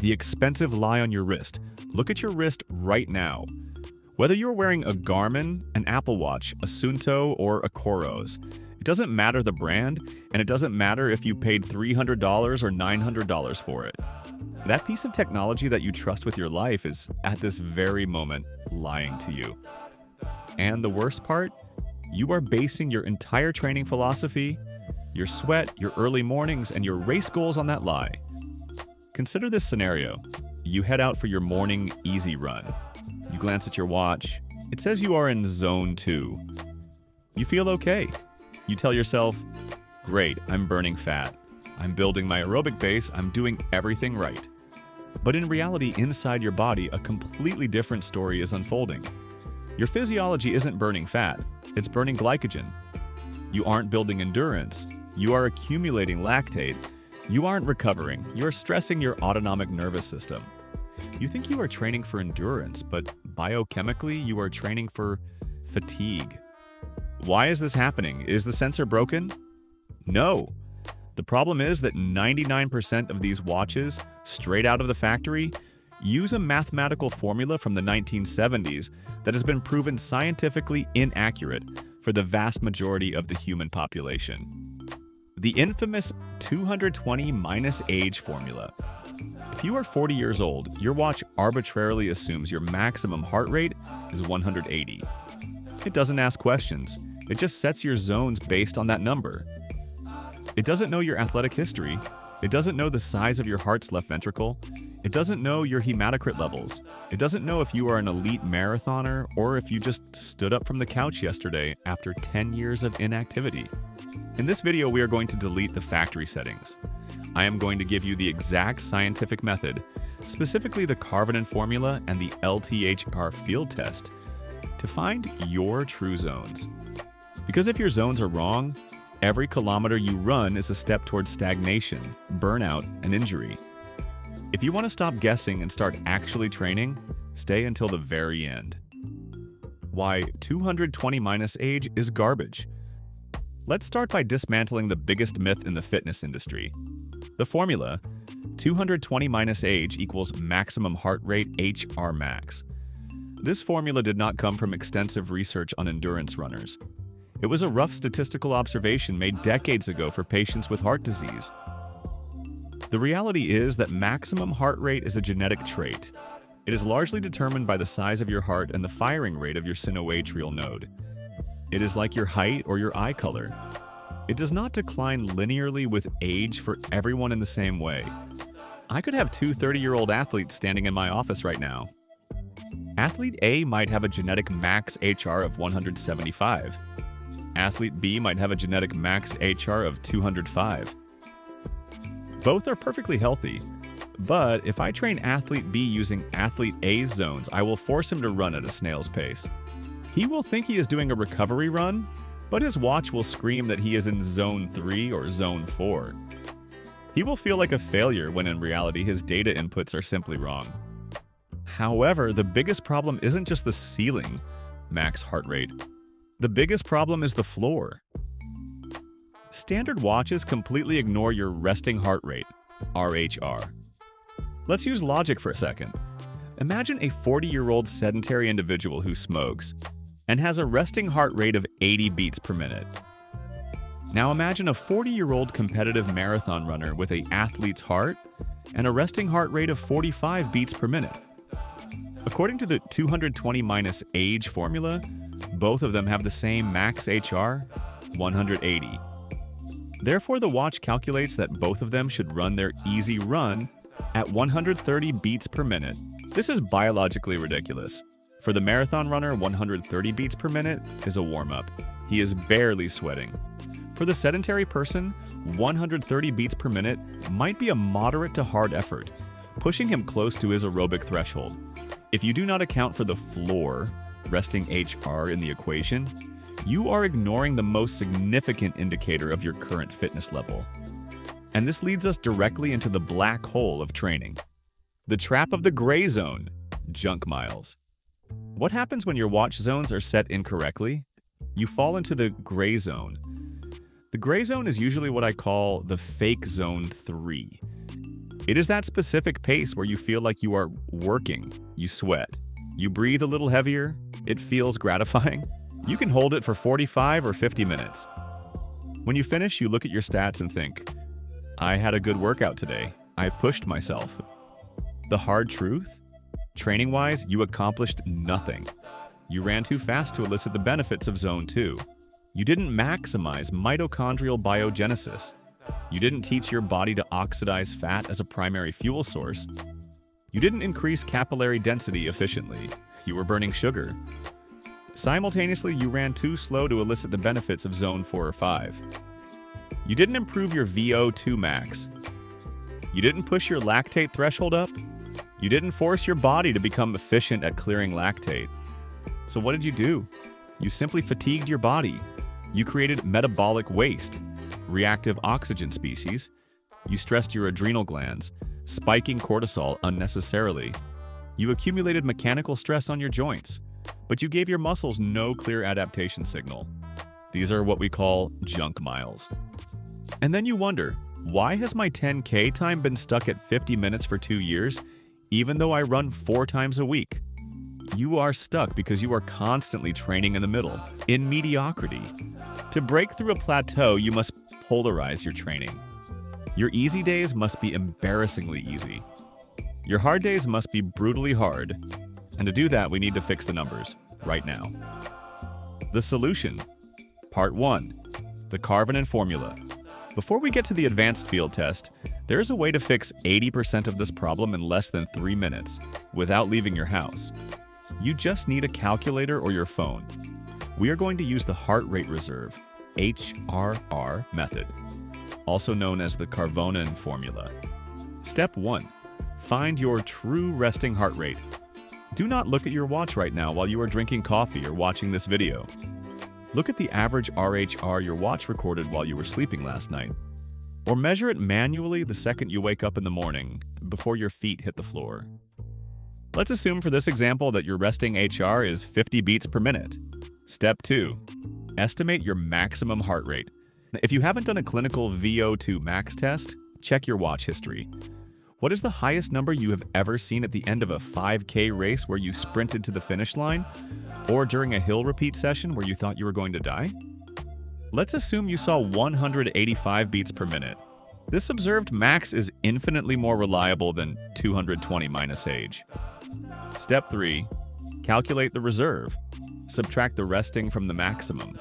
the expensive lie on your wrist. Look at your wrist right now. Whether you're wearing a Garmin, an Apple Watch, a Suunto, or a Coros, it doesn't matter the brand, and it doesn't matter if you paid $300 or $900 for it. That piece of technology that you trust with your life is, at this very moment, lying to you. And the worst part? You are basing your entire training philosophy, your sweat, your early mornings, and your race goals on that lie. Consider this scenario. You head out for your morning easy run. You glance at your watch. It says you are in zone 2. You feel okay. You tell yourself, Great, I'm burning fat. I'm building my aerobic base. I'm doing everything right. But in reality, inside your body, a completely different story is unfolding. Your physiology isn't burning fat, it's burning glycogen. You aren't building endurance, you are accumulating lactate. You aren't recovering, you're stressing your autonomic nervous system. You think you are training for endurance, but biochemically, you are training for fatigue. Why is this happening? Is the sensor broken? No. The problem is that 99% of these watches, straight out of the factory, use a mathematical formula from the 1970s that has been proven scientifically inaccurate for the vast majority of the human population. The infamous 220 minus age formula. If you are 40 years old, your watch arbitrarily assumes your maximum heart rate is 180. It doesn't ask questions, it just sets your zones based on that number. It doesn't know your athletic history, it doesn't know the size of your heart's left ventricle, it doesn't know your hematocrit levels. It doesn't know if you are an elite marathoner or if you just stood up from the couch yesterday after 10 years of inactivity. In this video, we are going to delete the factory settings. I am going to give you the exact scientific method, specifically the Karvonen formula and the LTHR field test, to find your true zones. Because if your zones are wrong, every kilometer you run is a step towards stagnation, burnout, and injury. If you want to stop guessing and start actually training, stay until the very end. Why 220 minus age is garbage. Let's start by dismantling the biggest myth in the fitness industry. The formula 220 minus age equals maximum heart rate HR max. This formula did not come from extensive research on endurance runners. It was a rough statistical observation made decades ago for patients with heart disease. The reality is that maximum heart rate is a genetic trait. It is largely determined by the size of your heart and the firing rate of your sinoatrial node. It is like your height or your eye color. It does not decline linearly with age for everyone in the same way. I could have two 30-year-old athletes standing in my office right now. Athlete A might have a genetic max HR of 175. Athlete B might have a genetic max HR of 205. Both are perfectly healthy. But if I train athlete B using athlete A's zones, I will force him to run at a snail's pace. He will think he is doing a recovery run, but his watch will scream that he is in zone 3 or zone 4. He will feel like a failure when in reality his data inputs are simply wrong. However, the biggest problem isn't just the ceiling, max heart rate. The biggest problem is the floor. Standard watches completely ignore your resting heart rate, RHR. Let's use logic for a second. Imagine a 40 year old sedentary individual who smokes and has a resting heart rate of 80 beats per minute. Now imagine a 40 year old competitive marathon runner with a athlete's heart and a resting heart rate of 45 beats per minute. According to the 220 minus age formula, both of them have the same max HR, 180. Therefore, the watch calculates that both of them should run their easy run at 130 beats per minute. This is biologically ridiculous. For the marathon runner, 130 beats per minute is a warm up. He is barely sweating. For the sedentary person, 130 beats per minute might be a moderate to hard effort, pushing him close to his aerobic threshold. If you do not account for the floor, resting HR in the equation, you are ignoring the most significant indicator of your current fitness level. And this leads us directly into the black hole of training. The trap of the gray zone, junk miles. What happens when your watch zones are set incorrectly? You fall into the gray zone. The gray zone is usually what I call the fake zone 3. It is that specific pace where you feel like you are working, you sweat, you breathe a little heavier, it feels gratifying. You can hold it for 45 or 50 minutes. When you finish, you look at your stats and think, I had a good workout today. I pushed myself. The hard truth? Training wise, you accomplished nothing. You ran too fast to elicit the benefits of Zone 2. You didn't maximize mitochondrial biogenesis. You didn't teach your body to oxidize fat as a primary fuel source. You didn't increase capillary density efficiently. You were burning sugar. Simultaneously, you ran too slow to elicit the benefits of Zone 4 or 5. You didn't improve your VO2 max. You didn't push your lactate threshold up. You didn't force your body to become efficient at clearing lactate. So what did you do? You simply fatigued your body. You created metabolic waste, reactive oxygen species. You stressed your adrenal glands, spiking cortisol unnecessarily. You accumulated mechanical stress on your joints, but you gave your muscles no clear adaptation signal. These are what we call junk miles. And then you wonder, why has my 10K time been stuck at 50 minutes for two years, even though I run four times a week? You are stuck because you are constantly training in the middle, in mediocrity. To break through a plateau, you must polarize your training. Your easy days must be embarrassingly easy. Your hard days must be brutally hard. And to do that, we need to fix the numbers, right now. The solution. Part 1. The Karvonen Formula. Before we get to the advanced field test, there is a way to fix 80% of this problem in less than 3 minutes, without leaving your house. You just need a calculator or your phone. We are going to use the heart rate reserve, HRR method also known as the Karvonen formula. Step 1. Find your true resting heart rate. Do not look at your watch right now while you are drinking coffee or watching this video. Look at the average RHR your watch recorded while you were sleeping last night. Or measure it manually the second you wake up in the morning, before your feet hit the floor. Let's assume for this example that your resting HR is 50 beats per minute. Step 2. Estimate your maximum heart rate. If you haven't done a clinical VO2 max test, check your watch history. What is the highest number you have ever seen at the end of a 5K race where you sprinted to the finish line? Or during a hill repeat session where you thought you were going to die? Let's assume you saw 185 beats per minute. This observed max is infinitely more reliable than 220 minus age. Step 3. Calculate the reserve. Subtract the resting from the maximum.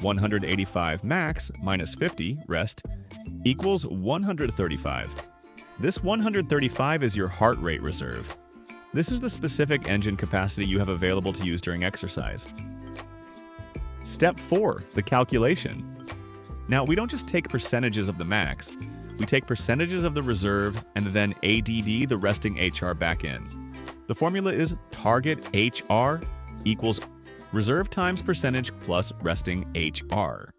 185 max minus 50 rest equals 135. This 135 is your heart rate reserve. This is the specific engine capacity you have available to use during exercise. Step 4, the calculation. Now, we don't just take percentages of the max. We take percentages of the reserve and then ADD the resting HR back in. The formula is target HR equals reserve times percentage plus resting HR.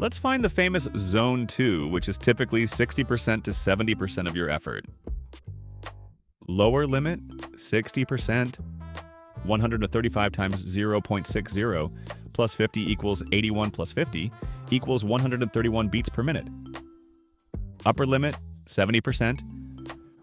Let's find the famous Zone 2, which is typically 60% to 70% of your effort. Lower limit, 60%, 135 times 0.60 plus 50 equals 81 plus 50 equals 131 beats per minute. Upper limit, 70%,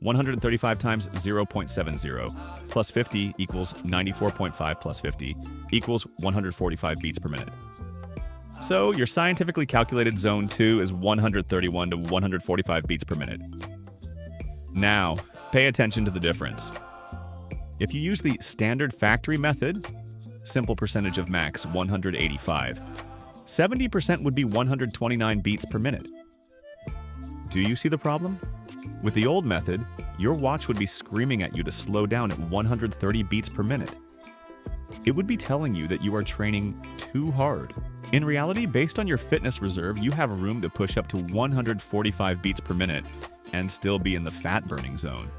135 times 0.70 plus 50 equals 94.5 plus 50 equals 145 beats per minute. So your scientifically calculated zone 2 is 131 to 145 beats per minute. Now, pay attention to the difference. If you use the standard factory method, simple percentage of max 185, 70% would be 129 beats per minute. Do you see the problem? With the old method, your watch would be screaming at you to slow down at 130 beats per minute. It would be telling you that you are training too hard. In reality, based on your fitness reserve, you have room to push up to 145 beats per minute and still be in the fat burning zone.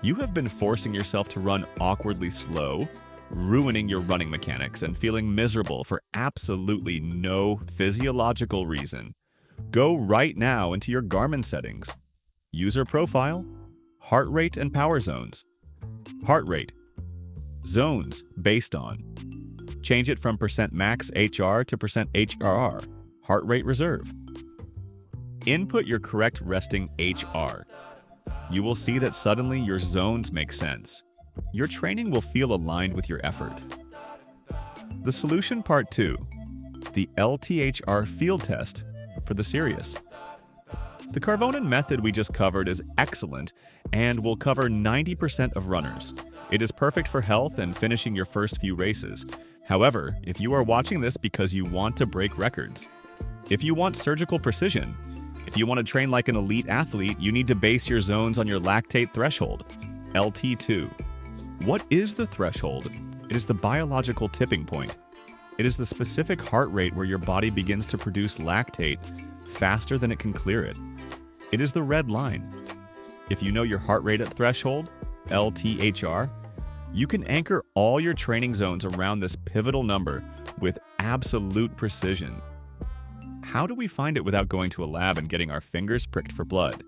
You have been forcing yourself to run awkwardly slow, ruining your running mechanics and feeling miserable for absolutely no physiological reason. Go right now into your Garmin settings. User profile, heart rate and power zones. Heart rate. Zones based on. Change it from percent max HR to percent HRR, heart rate reserve. Input your correct resting HR. You will see that suddenly your zones make sense. Your training will feel aligned with your effort. The solution part 2. The LTHR field test for the serious. The Karvonen method we just covered is excellent and will cover 90% of runners. It is perfect for health and finishing your first few races. However, if you are watching this because you want to break records, if you want surgical precision, if you want to train like an elite athlete, you need to base your zones on your lactate threshold, LT2. What is the threshold? It is the biological tipping point. It is the specific heart rate where your body begins to produce lactate faster than it can clear it. It is the red line. If you know your heart rate at threshold, LTHR, you can anchor all your training zones around this pivotal number with absolute precision. How do we find it without going to a lab and getting our fingers pricked for blood?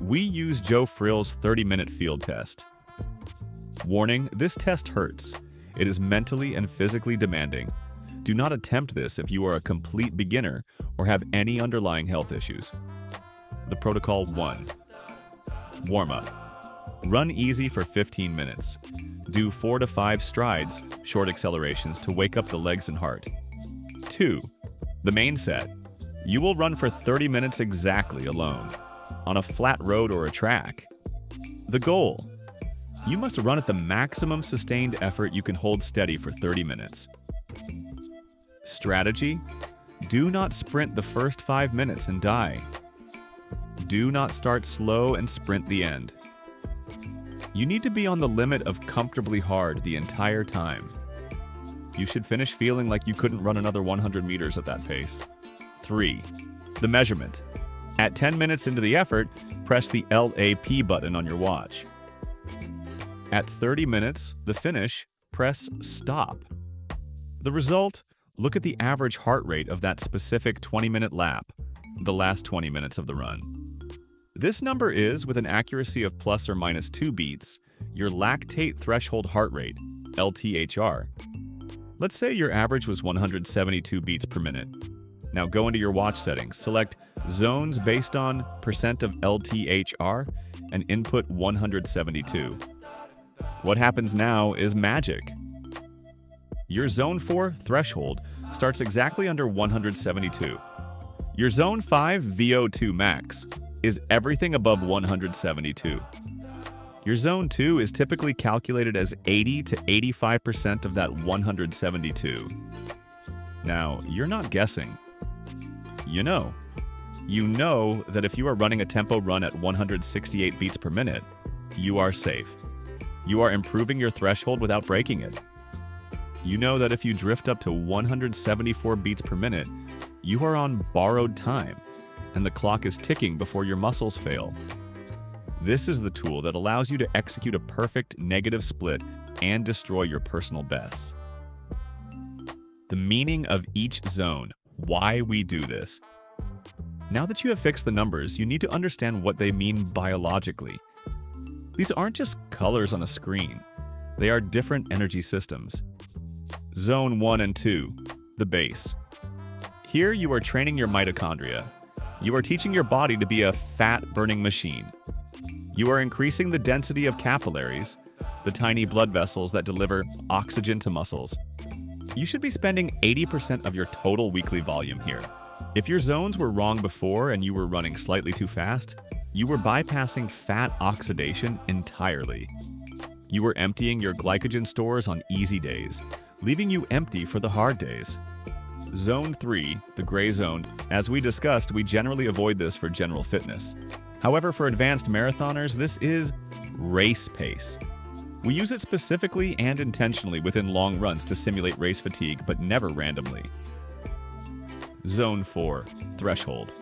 We use Joe Friel's 30-minute field test. Warning, this test hurts. It is mentally and physically demanding. Do not attempt this if you are a complete beginner or have any underlying health issues. The Protocol 1 Warm up. Run easy for 15 minutes. Do 4 to 5 strides, short accelerations, to wake up the legs and heart. 2. The main set. You will run for 30 minutes exactly alone, on a flat road or a track. The goal. You must run at the maximum sustained effort you can hold steady for 30 minutes. Strategy? Do not sprint the first 5 minutes and die. Do not start slow and sprint the end. You need to be on the limit of comfortably hard the entire time. You should finish feeling like you couldn't run another 100 meters at that pace. 3. The measurement. At 10 minutes into the effort, press the LAP button on your watch. At 30 minutes, the finish, press stop. The result, look at the average heart rate of that specific 20-minute lap, the last 20 minutes of the run. This number is, with an accuracy of plus or minus 2 beats, your lactate threshold heart rate, LTHR. Let's say your average was 172 beats per minute. Now go into your watch settings, select zones based on percent of LTHR, and input 172. What happens now is magic. Your Zone 4 threshold starts exactly under 172. Your Zone 5 VO2 max is everything above 172. Your Zone 2 is typically calculated as 80 to 85% of that 172. Now, you're not guessing. You know. You know that if you are running a tempo run at 168 beats per minute, you are safe. You are improving your threshold without breaking it. You know that if you drift up to 174 beats per minute, you are on borrowed time, and the clock is ticking before your muscles fail. This is the tool that allows you to execute a perfect negative split and destroy your personal bests. The meaning of each zone, why we do this. Now that you have fixed the numbers, you need to understand what they mean biologically. These aren't just colors on a screen. They are different energy systems. Zone 1 and 2, the base. Here you are training your mitochondria. You are teaching your body to be a fat-burning machine. You are increasing the density of capillaries, the tiny blood vessels that deliver oxygen to muscles. You should be spending 80% of your total weekly volume here. If your zones were wrong before and you were running slightly too fast, you were bypassing fat oxidation entirely. You were emptying your glycogen stores on easy days, leaving you empty for the hard days. Zone 3, the gray zone, as we discussed, we generally avoid this for general fitness. However, for advanced marathoners, this is race pace. We use it specifically and intentionally within long runs to simulate race fatigue, but never randomly. Zone 4, Threshold.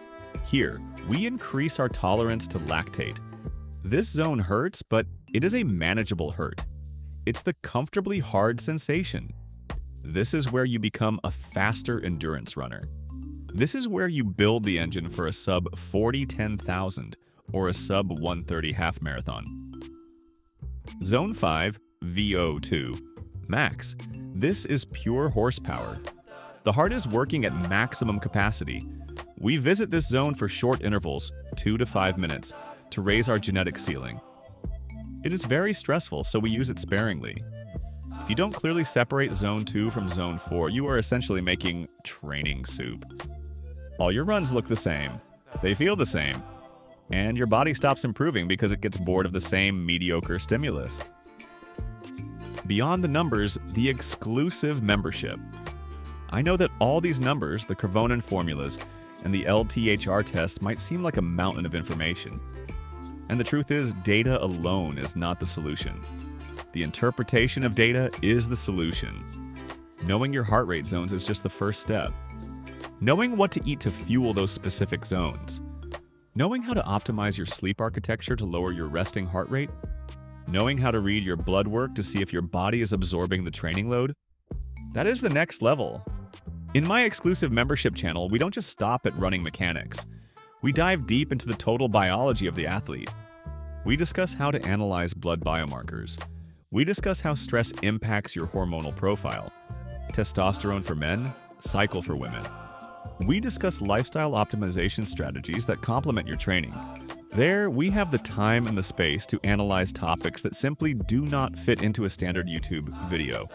Here, we increase our tolerance to lactate. This zone hurts, but it is a manageable hurt. It's the comfortably hard sensation. This is where you become a faster endurance runner. This is where you build the engine for a sub 40 10,000 or a sub 130 half marathon. Zone 5, VO2, max. This is pure horsepower. The heart is working at maximum capacity. We visit this zone for short intervals, 2 to 5 minutes, to raise our genetic ceiling. It is very stressful, so we use it sparingly. If you don't clearly separate Zone 2 from Zone 4, you are essentially making training soup. All your runs look the same, they feel the same, and your body stops improving because it gets bored of the same mediocre stimulus. Beyond the numbers, the exclusive membership. I know that all these numbers, the Karvonen formulas, and the LTHR test might seem like a mountain of information. And the truth is, data alone is not the solution. The interpretation of data is the solution. Knowing your heart rate zones is just the first step. Knowing what to eat to fuel those specific zones. Knowing how to optimize your sleep architecture to lower your resting heart rate. Knowing how to read your blood work to see if your body is absorbing the training load. That is the next level. In my exclusive membership channel, we don't just stop at running mechanics. We dive deep into the total biology of the athlete. We discuss how to analyze blood biomarkers. We discuss how stress impacts your hormonal profile. Testosterone for men, cycle for women. We discuss lifestyle optimization strategies that complement your training. There, we have the time and the space to analyze topics that simply do not fit into a standard YouTube video.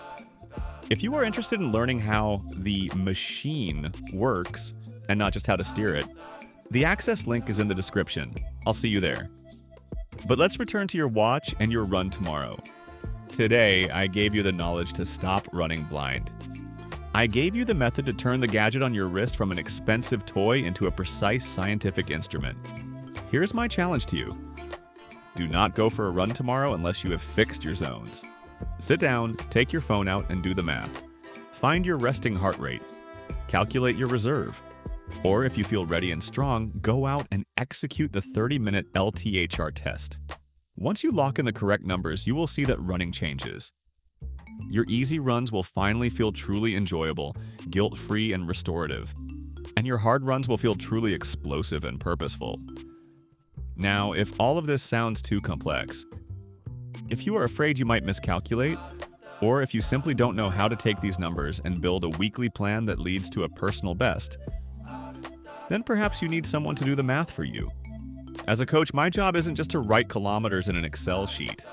If you are interested in learning how the machine works and not just how to steer it, the access link is in the description. I'll see you there. But let's return to your watch and your run tomorrow. Today, I gave you the knowledge to stop running blind. I gave you the method to turn the gadget on your wrist from an expensive toy into a precise scientific instrument. Here's my challenge to you. Do not go for a run tomorrow unless you have fixed your zones. Sit down, take your phone out, and do the math. Find your resting heart rate. Calculate your reserve. Or if you feel ready and strong, go out and execute the 30-minute LTHR test. Once you lock in the correct numbers, you will see that running changes. Your easy runs will finally feel truly enjoyable, guilt-free and restorative. And your hard runs will feel truly explosive and purposeful. Now, if all of this sounds too complex, if you are afraid you might miscalculate, or if you simply don't know how to take these numbers and build a weekly plan that leads to a personal best, then perhaps you need someone to do the math for you. As a coach, my job isn't just to write kilometers in an Excel sheet.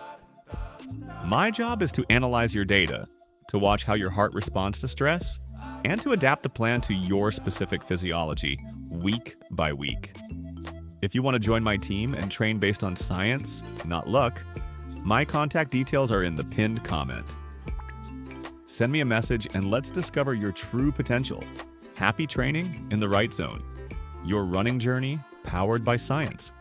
My job is to analyze your data, to watch how your heart responds to stress, and to adapt the plan to your specific physiology, week by week. If you want to join my team and train based on science, not luck, my contact details are in the pinned comment. Send me a message and let's discover your true potential. Happy training in the right zone. Your running journey powered by science.